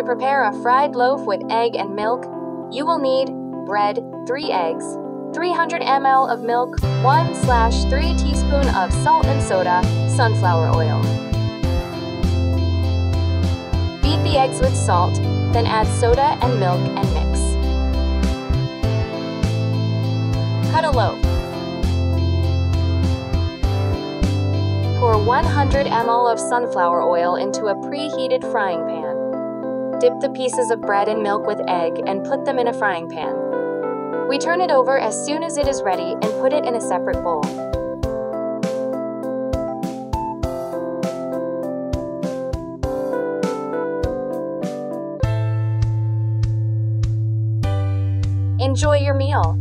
To prepare a fried loaf with egg and milk, you will need bread, 3 eggs, 300 ml of milk, 1 slash 3 teaspoon of salt and soda, sunflower oil. Beat the eggs with salt, then add soda and milk and mix. Cut a loaf. Pour 100 ml of sunflower oil into a preheated frying pan. Dip the pieces of bread and milk with egg and put them in a frying pan. We turn it over as soon as it is ready and put it in a separate bowl. Enjoy your meal.